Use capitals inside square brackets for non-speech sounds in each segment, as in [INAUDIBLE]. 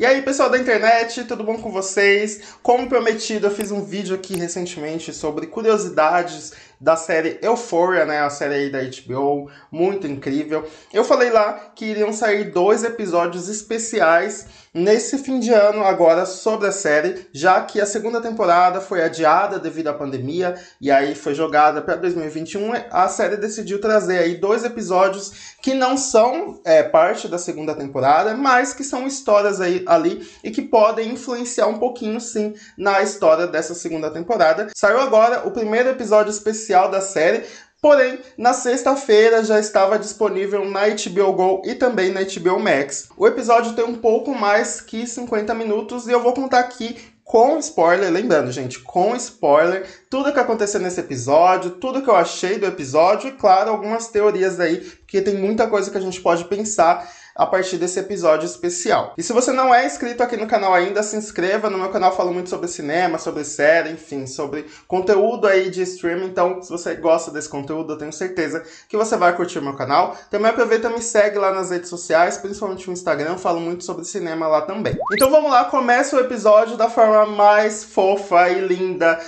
E aí, pessoal da internet, tudo bom com vocês? Como prometido, eu fiz um vídeo aqui recentemente sobre curiosidades da série Euphoria, né? A série aí da HBO, muito incrível. Eu falei lá que iriam sair dois episódios especiais nesse fim de ano agora sobre a série, já que a segunda temporada foi adiada devido à pandemia e aí foi jogada para 2021. A série decidiu trazer aí dois episódios que não são é, parte da segunda temporada, mas que são histórias aí ali e que podem influenciar um pouquinho sim na história dessa segunda temporada. Saiu agora o primeiro episódio especial da série, Porém, na sexta-feira já estava disponível na HBO Go e também na HBO Max. O episódio tem um pouco mais que 50 minutos e eu vou contar aqui com spoiler, lembrando, gente, com spoiler, tudo que aconteceu nesse episódio, tudo que eu achei do episódio e, claro, algumas teorias aí, porque tem muita coisa que a gente pode pensar a partir desse episódio especial. E se você não é inscrito aqui no canal ainda, se inscreva. No meu canal falo muito sobre cinema, sobre série, enfim, sobre conteúdo aí de streaming. Então, se você gosta desse conteúdo, eu tenho certeza que você vai curtir o meu canal. Também aproveita e me segue lá nas redes sociais, principalmente no Instagram, falo muito sobre cinema lá também. Então vamos lá, começa o episódio da forma mais fofa e linda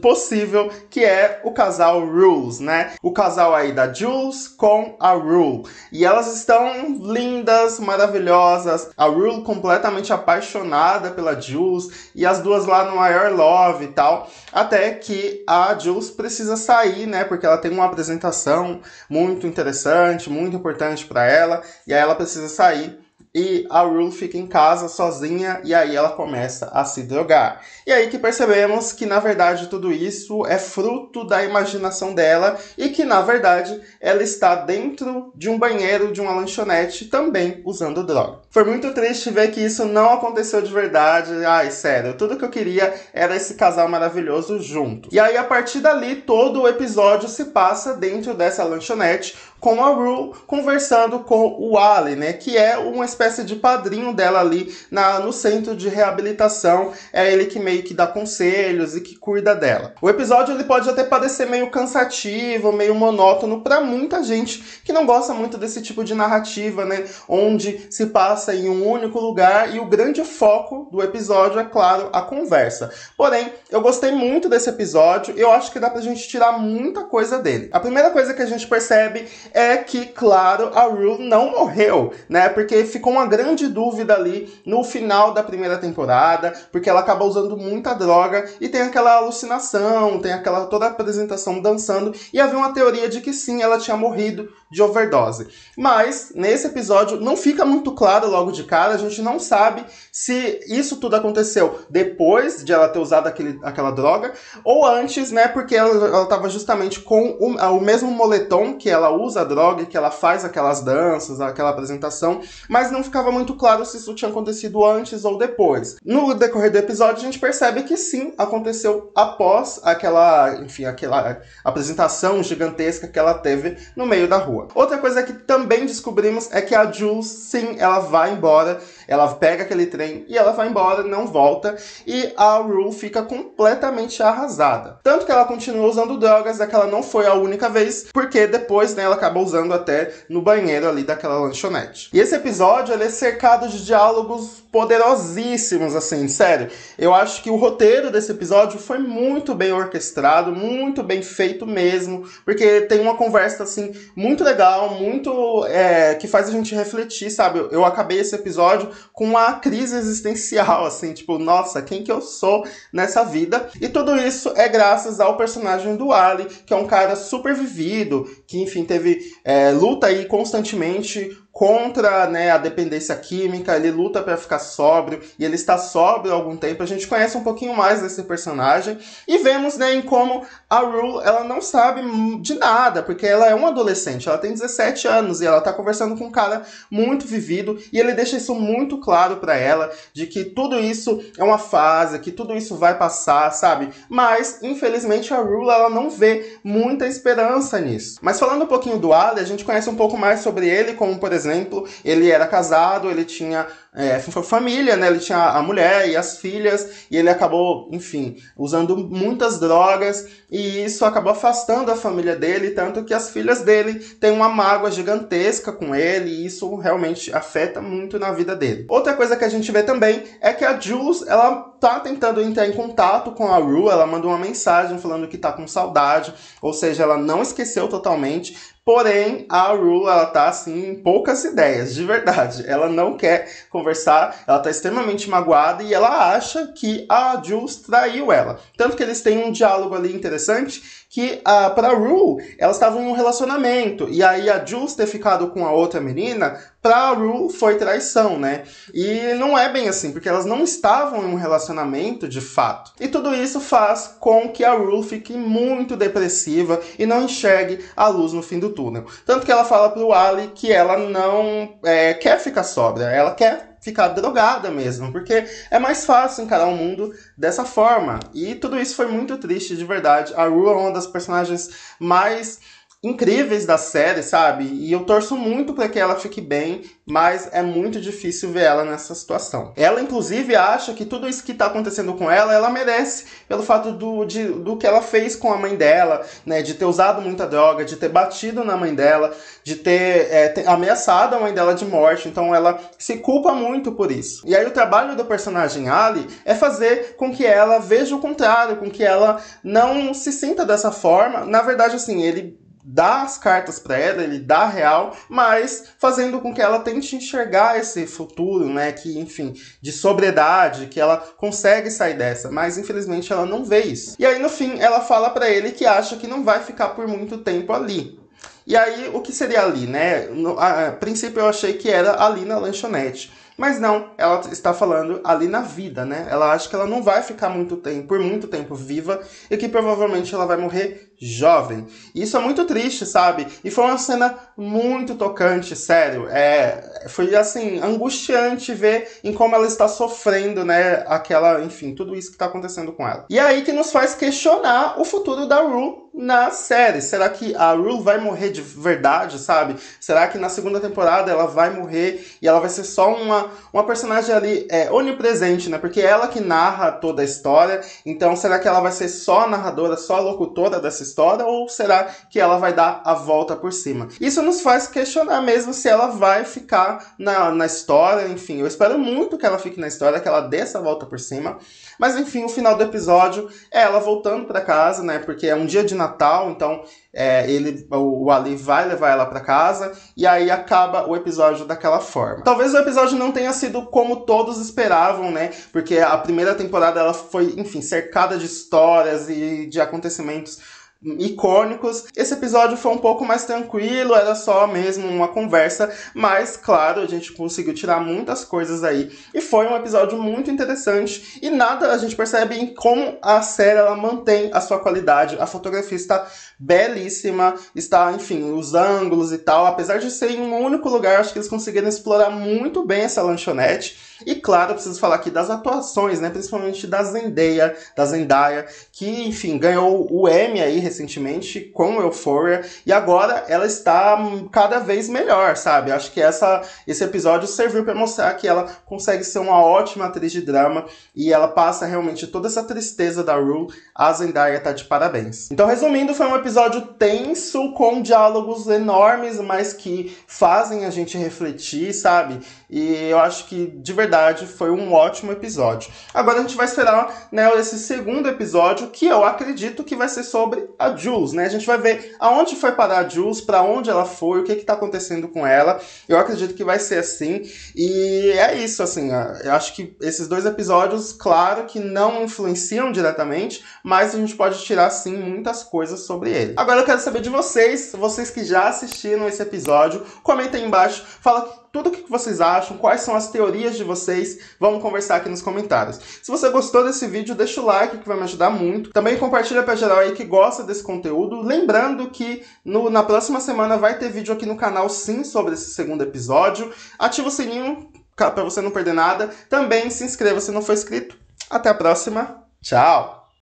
possível, que é o casal Rules, né? O casal aí da Jules com a Rule. E elas estão lindas lindas, maravilhosas. A Rule completamente apaixonada pela Jules e as duas lá no maior love e tal. Até que a Jules precisa sair, né? Porque ela tem uma apresentação muito interessante, muito importante para ela, e aí ela precisa sair e a Rule fica em casa sozinha e aí ela começa a se drogar. E aí que percebemos que na verdade tudo isso é fruto da imaginação dela e que na verdade ela está dentro de um banheiro de uma lanchonete também usando droga. Foi muito triste ver que isso não aconteceu de verdade. Ai, sério, tudo que eu queria era esse casal maravilhoso junto. E aí a partir dali todo o episódio se passa dentro dessa lanchonete com a Rue conversando com o Ali, né, que é uma espécie de padrinho dela ali na, no centro de reabilitação. É ele que meio que dá conselhos e que cuida dela. O episódio ele pode até parecer meio cansativo, meio monótono para muita gente que não gosta muito desse tipo de narrativa, né, onde se passa em um único lugar e o grande foco do episódio é claro a conversa. Porém, eu gostei muito desse episódio eu acho que dá pra gente tirar muita coisa dele. A primeira coisa que a gente percebe é que, claro, a Rue não morreu, né? Porque ficou uma grande dúvida ali no final da primeira temporada, porque ela acaba usando muita droga e tem aquela alucinação, tem aquela toda a apresentação dançando, e havia uma teoria de que sim, ela tinha morrido de overdose. Mas nesse episódio não fica muito claro logo de cara, a gente não sabe se isso tudo aconteceu depois de ela ter usado aquele, aquela droga ou antes, né? Porque ela estava justamente com o, o mesmo moletom que ela usa usa droga e que ela faz aquelas danças, aquela apresentação, mas não ficava muito claro se isso tinha acontecido antes ou depois. No decorrer do episódio, a gente percebe que sim, aconteceu após aquela, enfim, aquela apresentação gigantesca que ela teve no meio da rua. Outra coisa que também descobrimos é que a Jules, sim, ela vai embora, ela pega aquele trem e ela vai embora, não volta, e a Rue fica completamente arrasada. Tanto que ela continua usando drogas, é que ela não foi a única vez, porque depois, né, ela usando até no banheiro ali daquela lanchonete. E esse episódio ele é cercado de diálogos poderosíssimos, assim, sério. Eu acho que o roteiro desse episódio foi muito bem orquestrado, muito bem feito mesmo, porque tem uma conversa, assim, muito legal, muito. É, que faz a gente refletir, sabe? Eu, acabei esse episódio com uma crise existencial, [LAUGHS] assim, tipo, nossa, quem que eu sou nessa vida? E tudo isso é graças ao personagem do Ali, que é um cara super vivido, que, enfim, teve é, luta aí constantemente contra né, a dependência química, ele luta para ficar sóbrio e ele está sóbrio há algum tempo. A gente conhece um pouquinho mais desse personagem e vemos né, em como a Rue ela não sabe de nada, porque ela é uma adolescente, ela tem 17 anos e ela está conversando com um cara muito vivido e ele deixa isso muito claro para ela de que tudo isso é uma fase, que tudo isso vai passar, sabe? Mas infelizmente a Rue ela não vê muita esperança nisso. Mas falando um pouquinho do Ali, a gente conhece um pouco mais sobre ele, como por exemplo exemplo, ele era casado, ele tinha é, família, né? Ele tinha a mulher e as filhas, e ele acabou, enfim, usando muitas drogas, e isso acabou afastando a família dele, tanto que as filhas dele têm uma mágoa gigantesca com ele, e isso realmente afeta muito na vida dele. Outra coisa que a gente vê também é que a Jules, ela tá tentando entrar em contato com a Rue, ela manda uma mensagem falando que tá com saudade, ou seja, ela não esqueceu totalmente, Porém, a Rue, ela tá assim, poucas ideias, de verdade. Ela não quer conversar, ela tá extremamente magoada e ela acha que a Jules traiu ela. Tanto que eles têm um diálogo ali interessante que uh, para Rue, elas estavam um relacionamento e aí a Jules ter ficado com a outra menina, para Rue foi traição, né? E não é bem assim, porque elas não estavam em um relacionamento de fato. E tudo isso faz com que a Rue fique muito depressiva e não enxergue a luz no fim do túnel. Tanto que ela fala pro Ali que ela não é, quer ficar sóbria, ela quer ficar drogada mesmo, porque é mais fácil encarar o mundo dessa forma. E tudo isso foi muito triste, de verdade. A Rue é uma das personagens mais incríveis da série, sabe? E eu torço muito para que ela fique bem, mas é muito difícil ver ela nessa situação. Ela, inclusive, acha que tudo isso que tá acontecendo com ela, ela merece, pelo fato do, de, do que ela fez com a mãe dela, né? De ter usado muita droga, de ter batido na mãe dela, de ter, é, ter ameaçado a mãe dela de morte. Então ela se culpa muito por isso. E aí o trabalho do personagem Ali é fazer com que ela veja o contrário, com que ela não se sinta dessa forma. Na verdade, assim, ele dá as cartas para ela, ele dá a real, mas fazendo com que ela tente enxergar esse futuro, né, que enfim, de sobriedade, que ela consegue sair dessa, mas infelizmente ela não vê isso. E aí no fim ela fala para ele que acha que não vai ficar por muito tempo ali. E aí o que seria ali, né? No, a, a princípio eu achei que era ali na lanchonete. Mas não, ela está falando ali na vida, né? Ela acha que ela não vai ficar muito tempo, por muito tempo viva e que provavelmente ela vai morrer jovem. Isso é muito triste, sabe? E foi uma cena muito tocante, sério. É, foi assim, angustiante ver em como ela está sofrendo, né? Aquela, enfim, tudo isso que está acontecendo com ela. E é aí que nos faz questionar o futuro da Rue na série. Será que a Rue vai morrer de verdade, sabe? Será que na segunda temporada ela vai morrer e ela vai ser só uma, uma personagem ali é, onipresente, né? Porque é ela que narra toda a história. Então, será que ela vai ser só narradora, só locutora dessa história? Ou será que ela vai dar a volta por cima? Isso nos faz questionar mesmo se ela vai ficar na, na história. Enfim, eu espero muito que ela fique na história, que ela dê essa volta por cima. Mas enfim, o final do episódio é ela voltando para casa, né? Porque é um dia de Natal, então é, ele, o Ali vai levar ela para casa e aí acaba o episódio daquela forma. Talvez o episódio não tenha sido como todos esperavam, né? Porque a primeira temporada ela foi, enfim, cercada de histórias e de acontecimentos icônicos. Esse episódio foi um pouco mais tranquilo, era só mesmo uma conversa, mas claro, a gente conseguiu tirar muitas coisas aí. E foi um episódio muito interessante e nada a gente percebe em como a série ela mantém a sua qualidade. A fotografia está belíssima, está, enfim, os ângulos e tal, apesar de ser em um único lugar, acho que eles conseguiram explorar muito bem essa lanchonete. E claro, preciso falar aqui das atuações, né? Principalmente da Zendaya, da Zendaya, que, enfim, ganhou o Emmy aí recentemente com Euphoria e agora ela está cada vez melhor, sabe? Acho que essa, esse episódio serviu para mostrar que ela consegue ser uma ótima atriz de drama e ela passa realmente toda essa tristeza da Rue. A Zendaya tá de parabéns. Então, resumindo, foi um episódio tenso com diálogos enormes, mas que fazem a gente refletir, sabe? E eu acho que de verdade foi um ótimo episódio. Agora a gente vai esperar né, esse segundo episódio, que eu acredito que vai ser sobre a Jules, né? A gente vai ver aonde foi parar a Jules, para onde ela foi, o que está acontecendo com ela. Eu acredito que vai ser assim. E é isso, assim. Eu acho que esses dois episódios, claro que não influenciam diretamente, mas a gente pode tirar sim muitas coisas sobre ele. Agora eu quero saber de vocês, vocês que já assistiram esse episódio, comentem embaixo, fala tudo o que vocês acham, quais são as teorias de vocês, vamos conversar aqui nos comentários. Se você gostou desse vídeo, deixa o like que vai me ajudar muito. Também compartilha para geral aí que gosta desse conteúdo. Lembrando que no, na próxima semana vai ter vídeo aqui no canal sim sobre esse segundo episódio. Ativa o sininho para você não perder nada. Também se inscreva se não for inscrito. Até a próxima. Tchau!